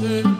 listen.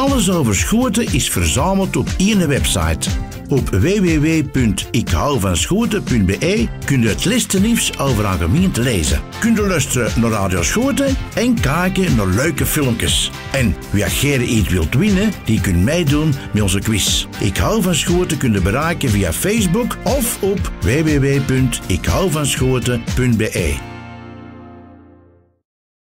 Alles over Schoten is verzameld op één website. Op www.ikhouvanschoten.be kun je het listennieuws over een gemeente lezen. Kun je luisteren naar Radio Schoten en kijken naar leuke filmpjes. En wie jij iets wilt winnen, die kunt meedoen met onze quiz. Ik hou van Schoten kun je bereiken via Facebook of op www.ikhouvanschoten.be.